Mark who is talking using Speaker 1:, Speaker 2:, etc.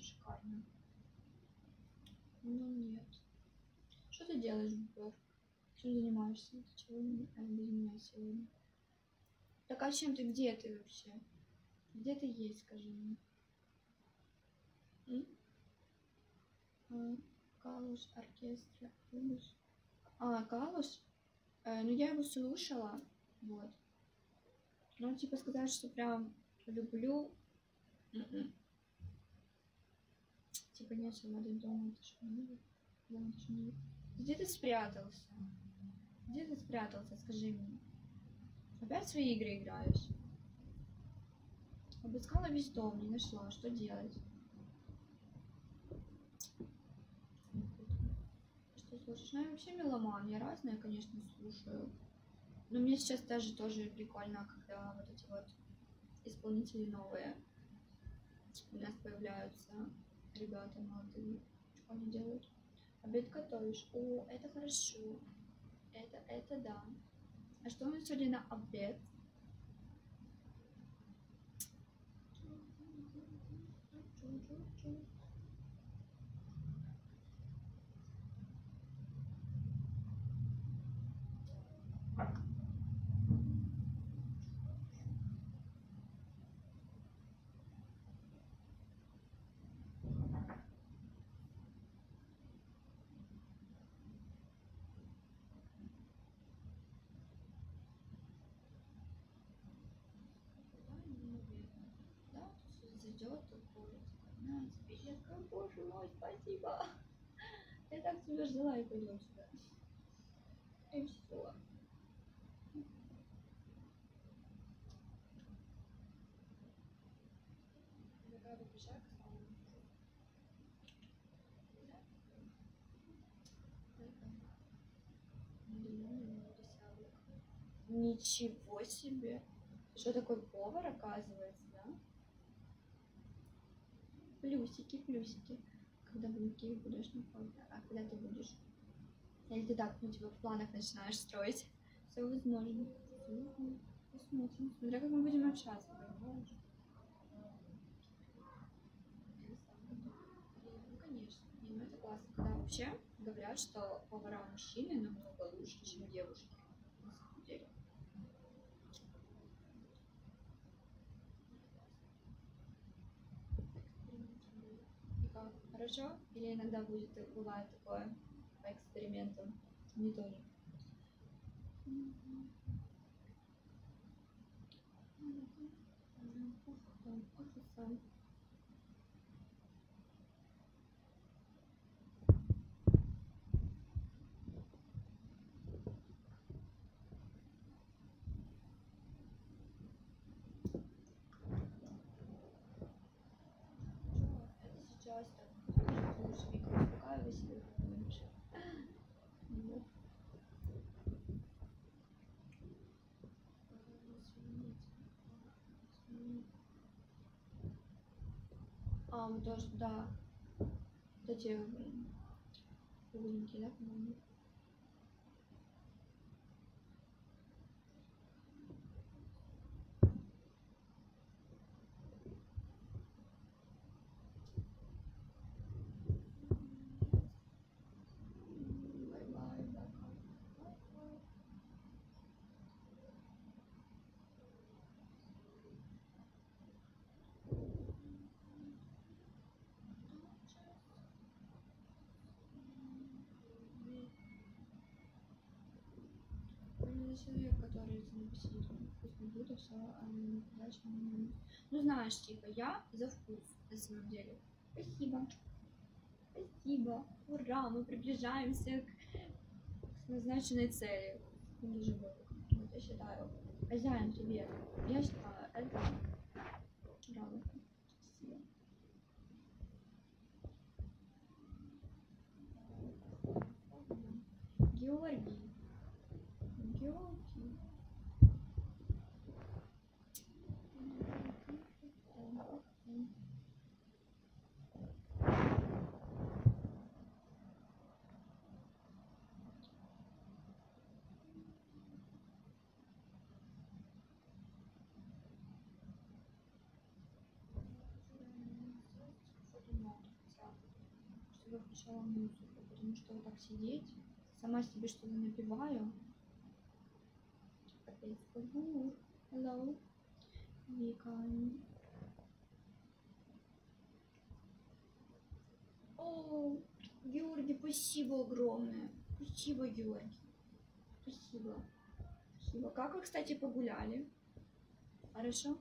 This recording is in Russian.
Speaker 1: шикарно. Ну нет. Что ты делаешь, Бубер? Чем занимаешься? Ты чего а, без меня сегодня? Так а чем ты? Где ты вообще? Где ты есть, скажи мне? М? А, Калуш, оркестр, любишь? А, Калуш? Э, ну, я его слушала, вот. Ну, типа сказать, что прям люблю. М-м. Типа надо дома, это что не Дома это что не Где ты спрятался? Где ты спрятался, скажи мне? Опять в свои игры играешь? Обыскала весь дом, не нашла. Что делать? Что слушаешь? Ну, я вообще меломан. Я разное, конечно, слушаю. Но мне сейчас даже тоже прикольно, когда вот эти вот исполнители новые у нас появляются. Ребята молодые. Что они делают? Обед готовишь? О, это хорошо. Это, это да. А что у нас сегодня на обед? Да, зайдет такой, на тебе, как, боже мой, спасибо. Я так тебя ждала и пойдем сюда. И все. Такая. Ничего себе! Что такой повар, оказывается? Плюсики, плюсики. Когда внуки будешь на фото, а когда ты будешь? Ты так, ну, типа, в планах начинаешь строить? Все возможно. Посмотрим. Смотря как мы будем общаться, понимаешь? Ну, ну это классно. Когда вообще говорят, что повара мужчины намного лучше, чем девушки. На самом деле. И как? Хорошо? Или иногда будет, бывает такое по экспериментам? Не тоже. Сейчас А, мы тоже, да. Вот эти кругленькие, да, по-моему? Человек, который мной сидит, вкусно а дальше Ну, знаешь, типа, я за вкус, на самом деле. Спасибо. Спасибо. Ура, мы приближаемся к назначенной цели. Вот, я считаю. Хозяин, тебе. Я считаю, это. Спасибо. Георгий. Фото включала музыку, потому что вот так сидеть, сама себе что-то напиваю. Скажу. Hello. Вика. О, Георгий, спасибо огромное. Спасибо, Георгий. Спасибо. Спасибо. Как вы, кстати, погуляли? Хорошо?